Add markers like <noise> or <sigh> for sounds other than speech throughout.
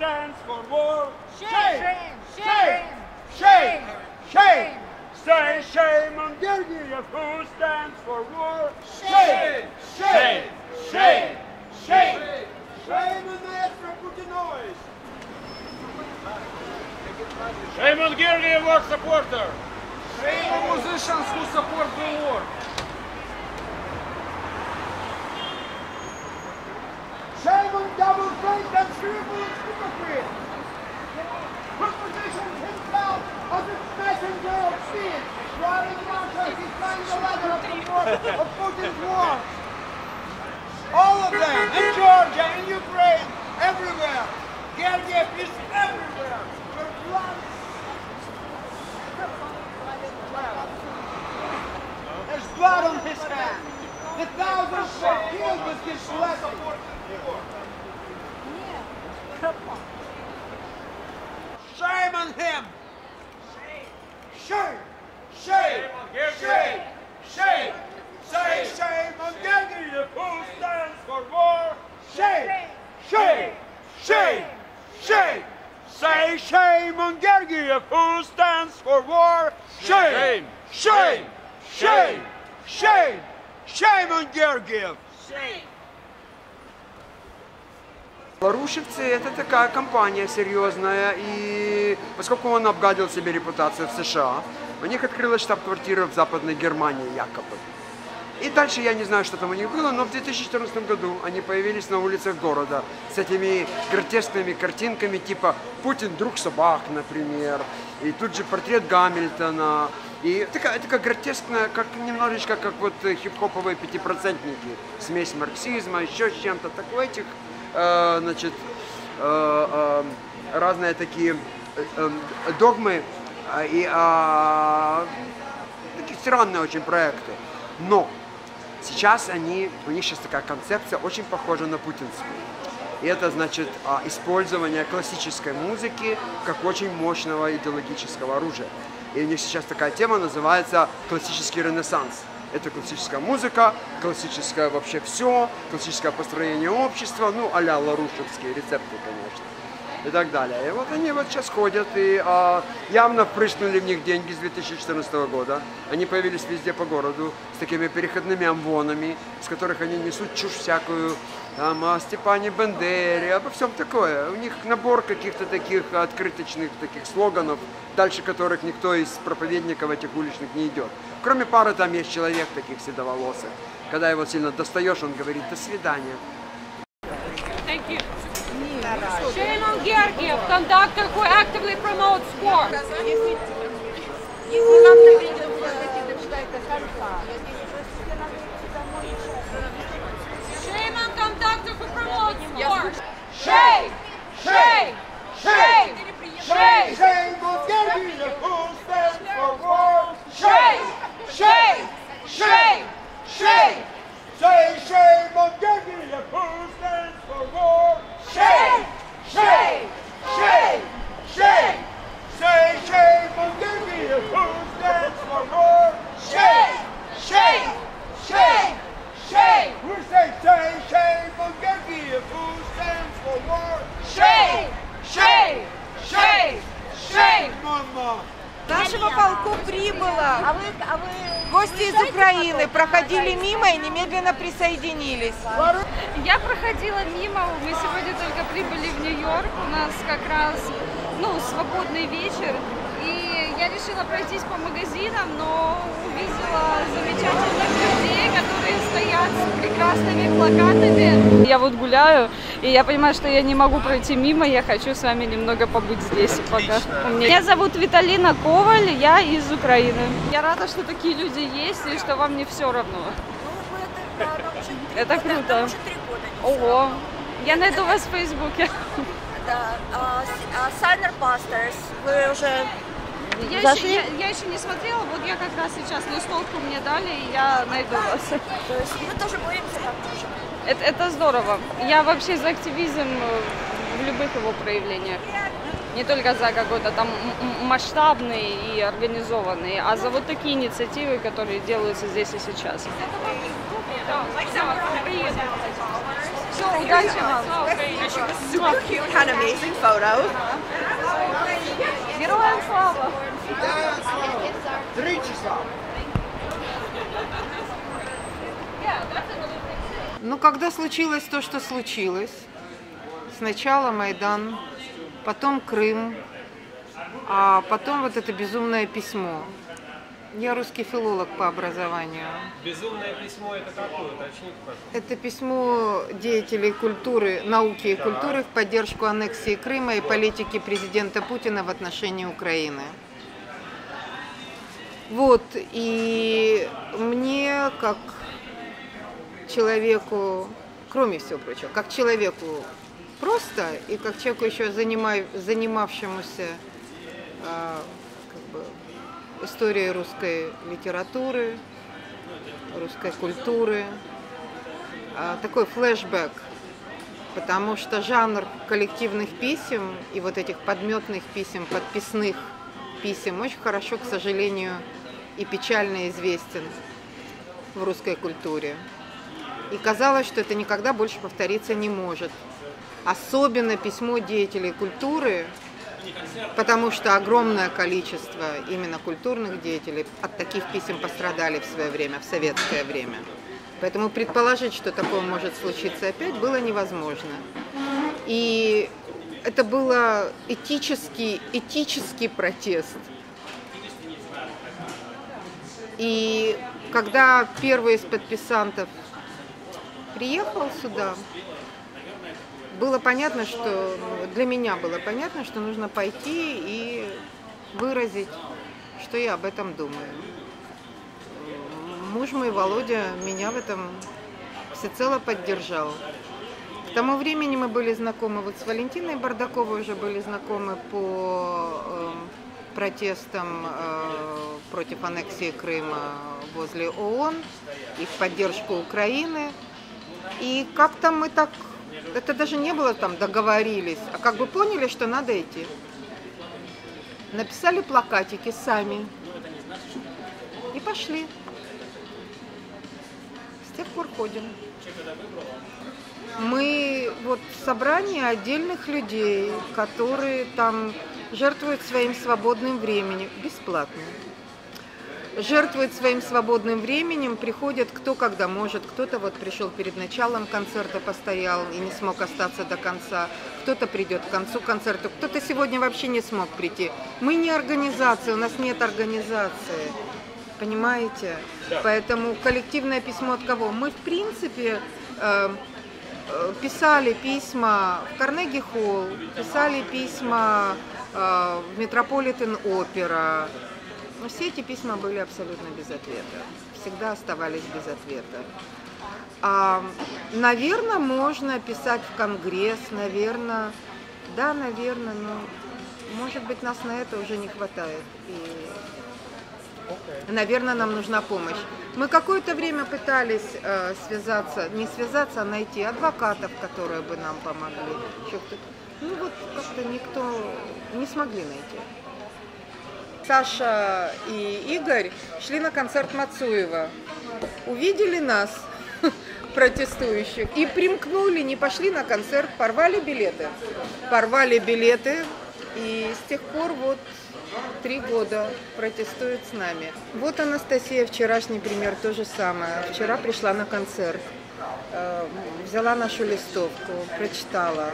stands for war. Shame! Shame! Shame! Shame! Say shame on Georgiev who stands for war. Shame! Shame! Shame! Shame! Shame on the extra Putinois. Shame on Georgiev war supporter. Shame on musicians who support the war. On double fake and triple hypocrite! Who positions himself as a messenger of sin, while in Russia he signed the letter of the support of Putin's war. All of them, in Georgia, in Ukraine, everywhere. Gergiev is everywhere. Where blood There's blood on his hand. The thousands were killed with his blessing. Shame on him! Shame! Shame! Shame! Shame! Say shame on Gergiev who stands for war! Shame! Shame! Shame! Shame! Say shame on Gergiev who stands for war! Shame! Shame! Shame! Shame! Shame on Gergiev! Ларушевцы это такая компания серьезная, и поскольку он обгадил себе репутацию в США, у них открылась штаб-квартира в Западной Германии якобы. И дальше я не знаю, что там у них было, но в 2014 году они появились на улицах города с этими гротескными картинками, типа «Путин друг собак», например, и тут же портрет Гамильтона. И такая, такая гротескная, как немножечко как вот э, хип-хоповые пятипроцентники, смесь марксизма, еще с чем-то, так у этих значит, э, э, разные такие э, э, догмы э, и э, такие странные очень проекты. Но сейчас они, у них сейчас такая концепция очень похожа на путинскую. И это значит а, использование классической музыки как очень мощного идеологического оружия. И у них сейчас такая тема называется классический ренессанс. Это классическая музыка, классическое вообще все, классическое построение общества, ну, а-ля ларушевские рецепты, конечно, и так далее. И вот они вот сейчас ходят и а, явно впрыснули в них деньги с 2014 года. Они появились везде по городу с такими переходными амвонами, с которых они несут чушь всякую, там, о Степане Бендере, обо всем такое. У них набор каких-то таких открыточных таких слоганов, дальше которых никто из проповедников этих уличных не идет. Кроме пары там есть человек таких седоволосых. Когда его сильно достаешь, он говорит «до свидания». Shame on Georgiev, conductor who actively promotes war. Нашего полку прибыло. А вы, а вы гости из Украины проходили мимо и немедленно присоединились. Я проходила мимо, мы сегодня только прибыли в Нью-Йорк, у нас как раз ну, свободный вечер, и я решила пройтись по магазинам, но увидела замечательных людей, которые стоят с прекрасными плакатами. Я вот гуляю, и я понимаю, что я не могу пройти мимо, я хочу с вами немного побыть здесь пока. Меня зовут Виталина Коваль, я из Украины. Я рада, что такие люди есть, и что вам не все равно. Это круто. Ого. Я найду вас в Фейсбуке. Да, а, а Signer Pastors, вы уже Я еще, Зашли? я, я еще не смотрела, вот я как раз сейчас листовку мне дали, и я найду вас. То есть мы тоже боремся так же. Это, это здорово. Я вообще за активизм э, в любых его проявлениях. Не только за какой-то там масштабный и организованный, а за вот такие инициативы, которые делаются здесь и сейчас. Все, удачи вам. Super cute, had amazing photos. Героям слава! Три часа. Ну, когда случилось то, что случилось, сначала Майдан, потом Крым, а потом вот это безумное письмо. Я русский филолог по образованию. Безумное письмо это какое? Пожалуйста. Это письмо деятелей культуры, науки и культуры в поддержку аннексии Крыма и политики президента Путина в отношении Украины. Вот, и мне, как человеку, кроме всего прочего, как человеку просто и как человеку еще занимай- занимавшемуся а, как бы, историей русской литературы, русской культуры, а, такой флешбэк, потому что жанр коллективных писем и вот этих подметных писем, подписных писем очень хорошо, к сожалению, и печально известен в русской культуре. И казалось, что это никогда больше повториться не может. Особенно письмо деятелей культуры, потому что огромное количество именно культурных деятелей от таких писем пострадали в свое время, в советское время. Поэтому предположить, что такое может случиться опять, было невозможно. И это было этический, этический протест. И когда первый из подписантов приехал сюда, было понятно, что для меня было понятно, что нужно пойти и выразить, что я об этом думаю. Муж мой, Володя, меня в этом всецело поддержал. К тому времени мы были знакомы, вот с Валентиной Бардаковой уже были знакомы по э, протестам э, против аннексии Крыма возле ООН и в поддержку Украины. И как-то мы так, это даже не было там договорились, а как бы поняли, что надо идти. Написали плакатики сами и пошли. С тех пор ходим. Мы вот собрание отдельных людей, которые там жертвуют своим свободным временем бесплатно. Жертвуют своим свободным временем, приходят кто когда может. Кто-то вот пришел перед началом концерта, постоял и не смог остаться до конца. Кто-то придет к концу концерта, кто-то сегодня вообще не смог прийти. Мы не организация, у нас нет организации. Понимаете? Поэтому коллективное письмо от кого? Мы, в принципе, э, э, писали письма в Карнеги Холл, писали письма э, в Метрополитен Опера. Но все эти письма были абсолютно без ответа. Всегда оставались без ответа. А, наверное, можно писать в Конгресс, наверное, да, наверное, но может быть нас на это уже не хватает. И, наверное, нам нужна помощь. Мы какое-то время пытались э, связаться, не связаться, а найти адвокатов, которые бы нам помогли. Ну вот как-то никто не смогли найти. Саша и Игорь шли на концерт Мацуева. Увидели нас, <laughs> протестующих, и примкнули, не пошли на концерт, порвали билеты. Порвали билеты, и с тех пор вот три года протестуют с нами. Вот Анастасия, вчерашний пример, то же самое. Вчера пришла на концерт, э, взяла нашу листовку, прочитала,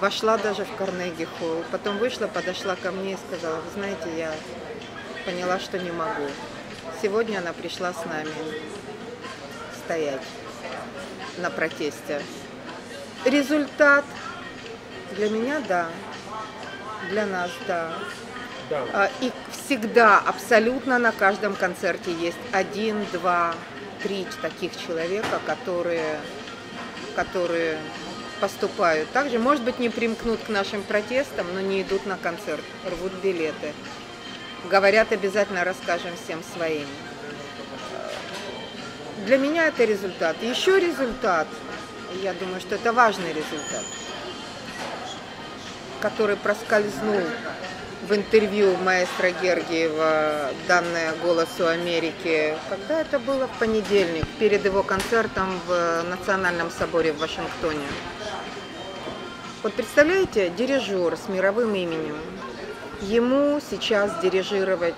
вошла даже в Карнеги Холл, потом вышла, подошла ко мне и сказала, вы знаете, я поняла, что не могу. Сегодня она пришла с нами стоять на протесте. Результат для меня – да, для нас – да. А, И всегда, абсолютно на каждом концерте есть один, два, три таких человека, которые, которые поступают. Также, может быть, не примкнут к нашим протестам, но не идут на концерт, рвут билеты. Говорят, обязательно расскажем всем своим. Для меня это результат. Еще результат, я думаю, что это важный результат, который проскользнул в интервью маэстро Гергиева, данное «Голосу Америки», когда это было в понедельник, перед его концертом в Национальном соборе в Вашингтоне. Вот представляете, дирижер с мировым именем, ему сейчас дирижировать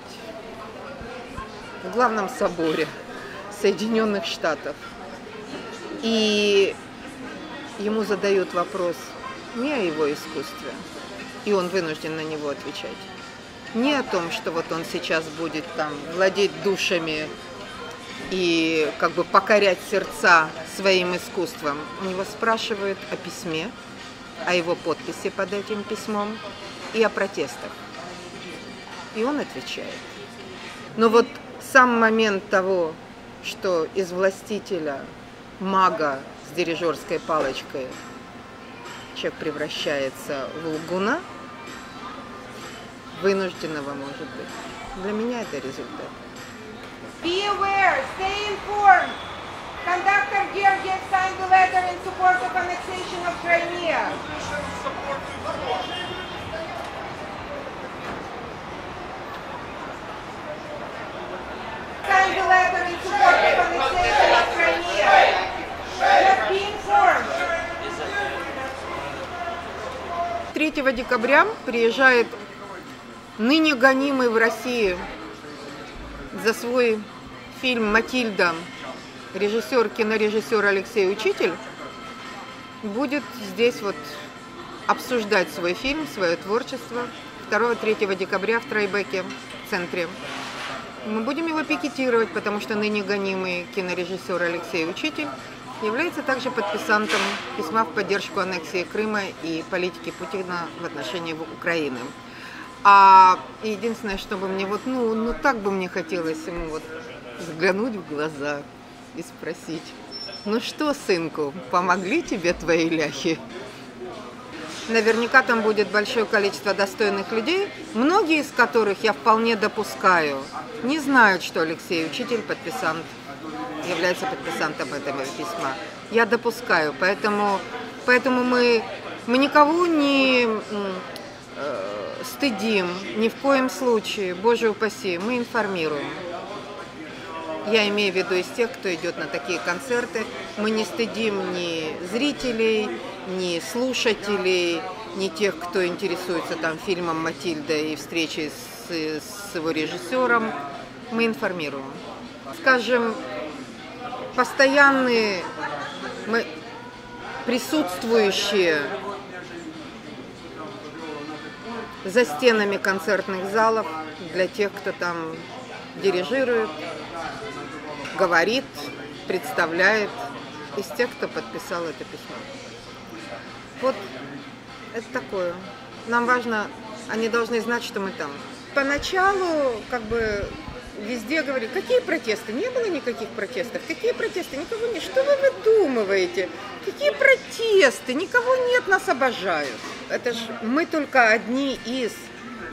в главном соборе Соединенных Штатов. И ему задают вопрос не о его искусстве, и он вынужден на него отвечать. Не о том, что вот он сейчас будет там владеть душами и как бы покорять сердца своим искусством. У него спрашивают о письме, о его подписи под этим письмом и о протестах. И он отвечает. Но вот сам момент того, что из властителя, мага с дирижерской палочкой человек превращается в лгуна, вынужденного, может быть. Для меня это результат. Be aware, stay informed. Conductor Georgiev signed the letter in support of annexation of Crimea. Signed the letter in support of annexation of Crimea. Just be informed. 3 декабря приезжает ныне гонимый в России за свой фильм «Матильда» режиссер, кинорежиссер Алексей Учитель будет здесь вот обсуждать свой фильм, свое творчество 2-3 декабря в Трайбеке, в центре. Мы будем его пикетировать, потому что ныне гонимый кинорежиссер Алексей Учитель является также подписантом письма в поддержку аннексии Крыма и политики Путина в отношении Украины. А единственное, чтобы мне вот, ну, ну так бы мне хотелось ему вот взглянуть в глаза и спросить, ну что, сынку, помогли тебе твои ляхи? Наверняка там будет большое количество достойных людей, многие из которых я вполне допускаю, не знают, что Алексей Учитель подписант, является подписантом этого письма. Я допускаю, поэтому, поэтому мы, мы никого не э, стыдим, ни в коем случае, боже упаси, мы информируем. Я имею в виду из тех, кто идет на такие концерты. Мы не стыдим ни зрителей, ни слушателей, ни тех, кто интересуется там фильмом «Матильда» и встречей с, с его режиссером. Мы информируем. Скажем, постоянные мы, присутствующие за стенами концертных залов для тех, кто там дирижирует, говорит, представляет из тех, кто подписал это письмо. Вот это такое. Нам важно, они должны знать, что мы там. Поначалу, как бы, везде говорили, какие протесты? Не было никаких протестов. Какие протесты? Никого нет. Что вы выдумываете? Какие протесты? Никого нет, нас обожают. Это же мы только одни из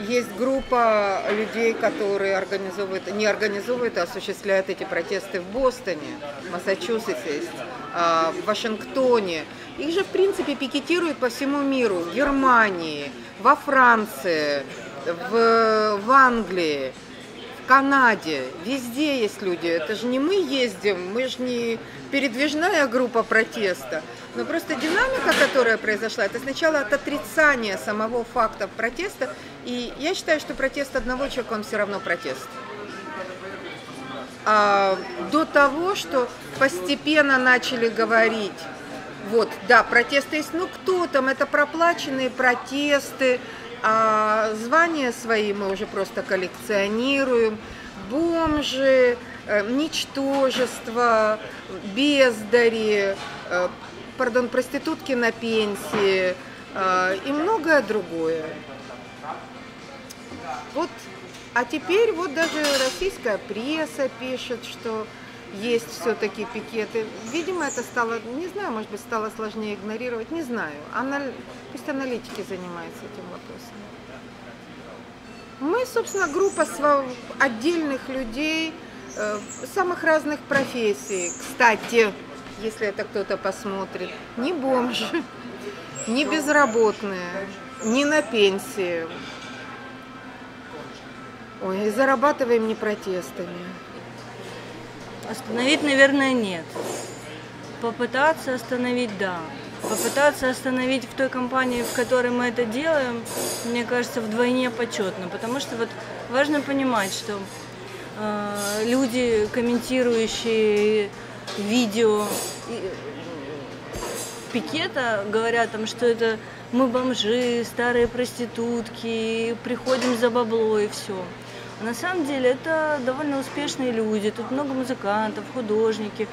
есть группа людей, которые организовывают, не организовывают, а осуществляют эти протесты в Бостоне, в Массачусетсе, а, в Вашингтоне. Их же, в принципе, пикетируют по всему миру. В Германии, во Франции, в, в Англии, Канаде. Везде есть люди. Это же не мы ездим, мы же не передвижная группа протеста. Но просто динамика, которая произошла, это сначала от отрицания самого факта протеста. И я считаю, что протест одного человека, он все равно протест. А, до того, что постепенно начали говорить, вот, да, протесты есть, ну кто там, это проплаченные протесты, а звания свои мы уже просто коллекционируем, бомжи, э, ничтожество, бездари, э, пардон, проститутки на пенсии э, и многое другое. Вот, а теперь вот даже российская пресса пишет, что есть все-таки пикеты. Видимо, это стало, не знаю, может быть, стало сложнее игнорировать, не знаю. Анал... Пусть аналитики занимаются этим вопросом. Мы, собственно, группа отдельных людей э, самых разных профессий. Кстати, если это кто-то посмотрит, не бомжи, не безработные, не на пенсии. Ой, и зарабатываем не протестами. Остановить, наверное, нет. Попытаться остановить, да. Попытаться остановить в той компании, в которой мы это делаем, мне кажется, вдвойне почетно. Потому что вот важно понимать, что э, люди, комментирующие видео пикета, говорят там, что это мы бомжи, старые проститутки, приходим за бабло и все. На самом деле это довольно успешные люди. Тут много музыкантов, художники,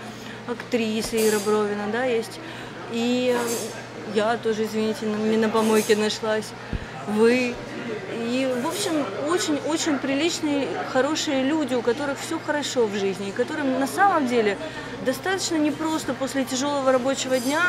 актрисы Ира Бровина, да, есть. И э, я тоже, извините, мне на помойке нашлась. Вы. И, в общем, очень-очень приличные, хорошие люди, у которых все хорошо в жизни, и которым на самом деле достаточно непросто после тяжелого рабочего дня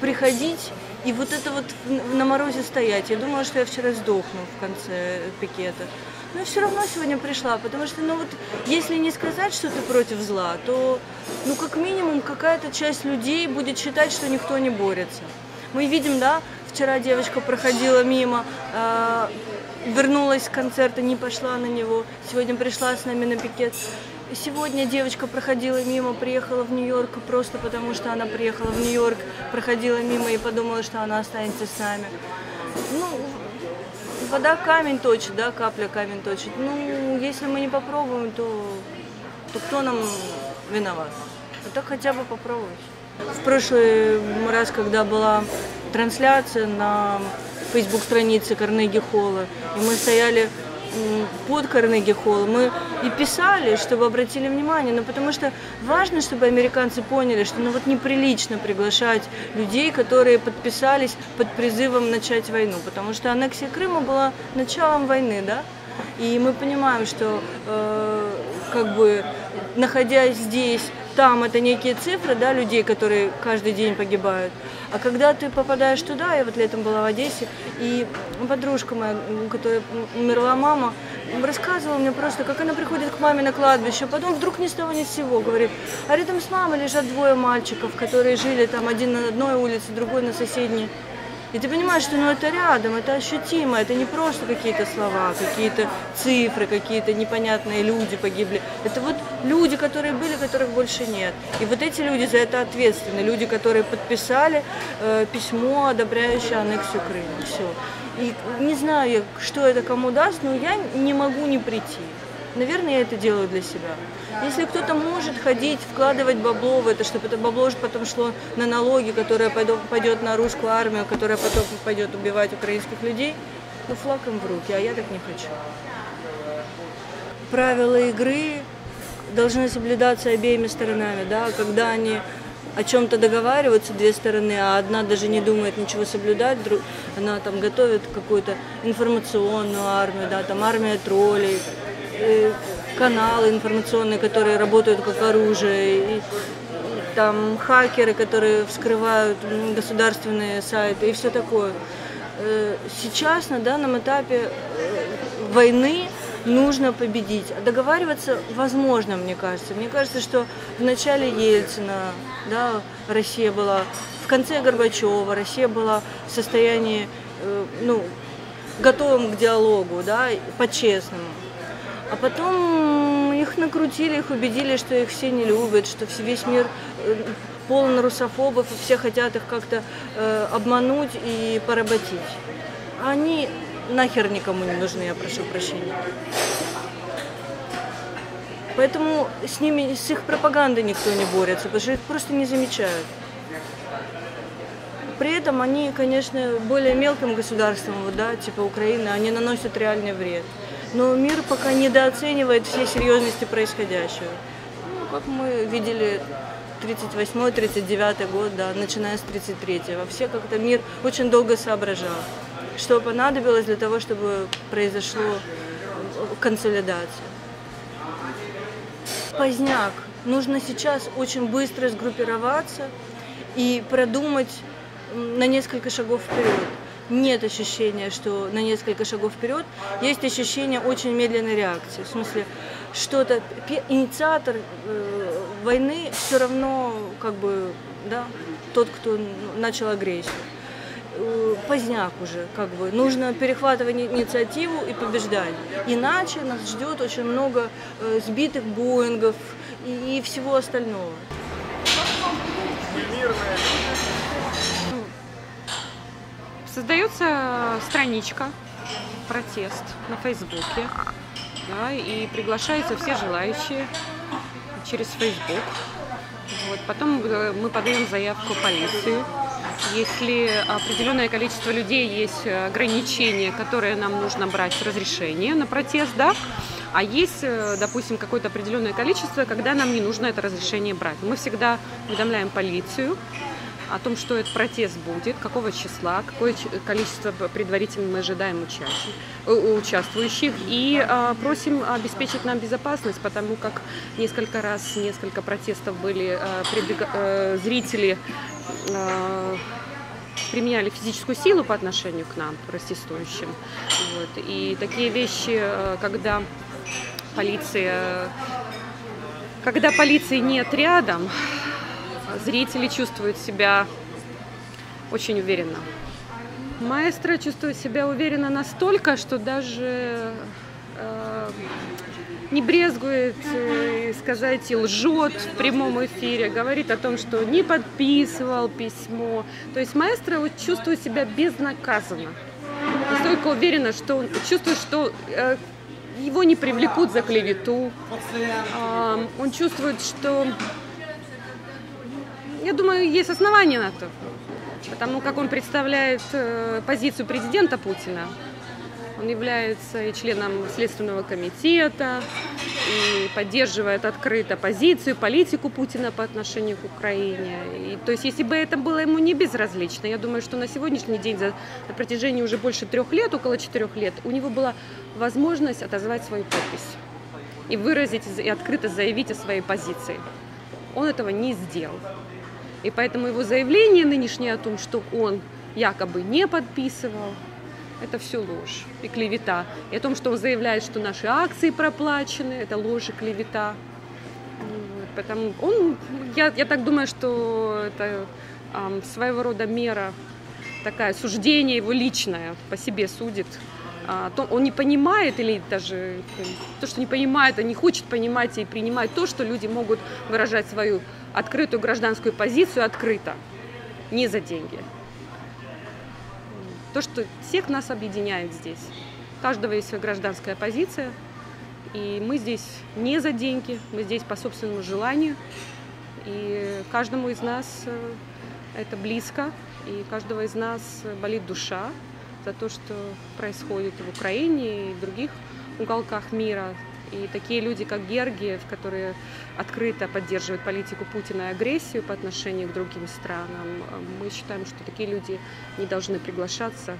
приходить и вот это вот на морозе стоять. Я думала, что я вчера сдохну в конце пикета. Но все равно сегодня пришла, потому что, ну вот, если не сказать, что ты против зла, то, ну, как минимум, какая-то часть людей будет считать, что никто не борется. Мы видим, да, вчера девочка проходила мимо, э, вернулась с концерта, не пошла на него, сегодня пришла с нами на пикет. Сегодня девочка проходила мимо, приехала в Нью-Йорк просто потому, что она приехала в Нью-Йорк, проходила мимо и подумала, что она останется с нами. Ну, вода камень точит, да, капля камень точит. Ну, если мы не попробуем, то, то кто нам виноват? А так хотя бы попробовать. В прошлый раз, когда была трансляция на фейсбук-странице Карнеги Холла, и мы стояли под Карнеги Холл, мы и писали, чтобы обратили внимание, но потому что важно, чтобы американцы поняли, что ну вот неприлично приглашать людей, которые подписались под призывом начать войну, потому что аннексия Крыма была началом войны, да, и мы понимаем, что э, как бы находясь здесь, там это некие цифры, да, людей, которые каждый день погибают. А когда ты попадаешь туда, я вот летом была в Одессе, и подружка моя, у которой умерла мама, рассказывала мне просто, как она приходит к маме на кладбище, а потом вдруг ни с того ни с сего говорит, а рядом с мамой лежат двое мальчиков, которые жили там один на одной улице, другой на соседней. И ты понимаешь, что ну, это рядом, это ощутимо, это не просто какие-то слова, какие-то цифры, какие-то непонятные люди погибли. Это вот люди, которые были, которых больше нет. И вот эти люди за это ответственны. Люди, которые подписали э, письмо, одобряющее аннексию Крыма. Все. И не знаю, что это кому даст, но я не могу не прийти. Наверное, я это делаю для себя. Если кто-то может ходить, вкладывать бабло в это, чтобы это бабло же потом шло на налоги, которое пойдет, на русскую армию, которая потом пойдет убивать украинских людей, ну флаг им в руки, а я так не хочу. Правила игры должны соблюдаться обеими сторонами, да, когда они о чем-то договариваются, две стороны, а одна даже не думает ничего соблюдать, друг- она там готовит какую-то информационную армию, да, там армия троллей, каналы информационные, которые работают как оружие, и, там хакеры, которые вскрывают государственные сайты и все такое. Э, Сейчас на данном этапе э, войны нужно победить. Договариваться возможно, мне кажется. Мне кажется, что в начале Ельцина да, Россия была, в конце Горбачева Россия была в состоянии, э, ну, готовым к диалогу, да, по-честному. А потом их накрутили, их убедили, что их все не любят, что весь мир э, полон русофобов, и все хотят их как-то э, обмануть и поработить. Они нахер никому не нужны, я прошу прощения. Поэтому с ними, с их пропагандой никто не борется, потому что их просто не замечают. При этом они, конечно, более мелким государством, вот, да, типа Украины, они наносят реальный вред. Но мир пока недооценивает всей серьезности происходящего. Ну, как мы видели 38-39 год, да, начиная с 33-го. Все как-то мир очень долго соображал, что понадобилось для того, чтобы произошло консолидация. Поздняк. Нужно сейчас очень быстро сгруппироваться и продумать на несколько шагов вперед. Нет ощущения, что на несколько шагов вперед, есть ощущение очень медленной реакции. В смысле, что-то, инициатор э, войны все равно как бы, да, тот, кто начал агрессию. Э, Поздняк уже, как бы. Нужно перехватывать ни- инициативу и побеждать. Иначе нас ждет очень много э, сбитых Боингов и, и всего остального. Создается страничка, протест на Фейсбуке, да, и приглашаются все желающие через Фейсбук. Вот. Потом э, мы подаем заявку в полицию. Если определенное количество людей есть ограничения, которые нам нужно брать разрешение на протест, да, а есть, э, допустим, какое-то определенное количество, когда нам не нужно это разрешение брать. Мы всегда уведомляем полицию о том, что этот протест будет, какого числа, какое количество предварительно мы ожидаем участвующих, и э, просим обеспечить нам безопасность, потому как несколько раз, несколько протестов были, прибега- э, зрители э, применяли физическую силу по отношению к нам, протестующим. Вот. И такие вещи, когда полиция, когда полиции нет рядом, зрители чувствуют себя очень уверенно. Маэстро чувствует себя уверенно настолько, что даже э, не брезгует э, сказать и лжет в прямом эфире, говорит о том, что не подписывал письмо. То есть маэстро вот чувствует себя безнаказанно. Настолько уверенно, что он чувствует, что э, его не привлекут за клевету. А, Он чувствует, что я думаю, есть основания на то, потому как он представляет э, позицию президента Путина. Он является и членом Следственного комитета и поддерживает открыто позицию, политику Путина по отношению к Украине. И, то есть, если бы это было ему не безразлично, я думаю, что на сегодняшний день, за, на протяжении уже больше трех лет, около четырех лет, у него была возможность отозвать свою подпись и выразить и открыто заявить о своей позиции. Он этого не сделал. И поэтому его заявление нынешнее о том, что он якобы не подписывал, это все ложь и клевета. И о том, что он заявляет, что наши акции проплачены, это ложь и клевета. Вот, Потому он, я, я так думаю, что это ам, своего рода мера, такая суждение его личное, по себе судит. А, то он не понимает или даже э, то, что не понимает, а не хочет понимать и принимать то, что люди могут выражать свою открытую гражданскую позицию открыто, не за деньги. То, что всех нас объединяет здесь. У каждого есть своя гражданская позиция, и мы здесь не за деньги, мы здесь по собственному желанию. И каждому из нас э, это близко, и каждого из нас болит душа за то, что происходит в Украине и в других уголках мира. И такие люди, как Гергиев, которые открыто поддерживают политику Путина и агрессию по отношению к другим странам, мы считаем, что такие люди не должны приглашаться э,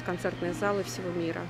в концертные залы всего мира.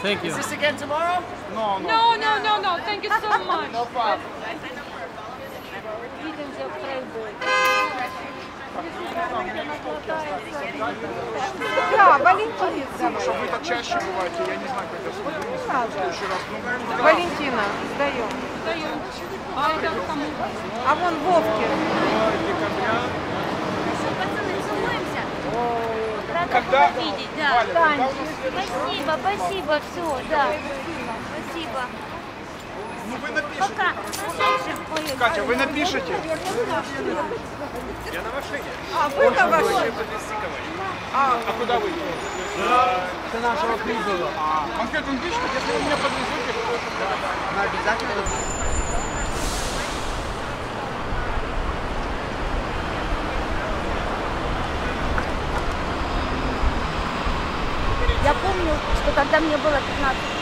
Thank you. Is this again tomorrow? No, no. No, no, no, no. Thank you so <laughs> much. No problem. Да, Валентина. Что вы так чаще бываете, я не знаю, как это в следующий раз. Ну, Валентина, сдаем. вдвоем. А это кому? А вон Вовки. Пацаны, целуемся? Рада Когда? видеть, да. Валя, Спасибо, спасибо, все, да. Спасибо. Вы напишите. Катя, вы напишите. Я на машине. А вы на вашей. А куда вы? До нашего призыва. Манфред, он пишет, если вы меня подвезете, то обязательно. Я помню, что когда мне было 15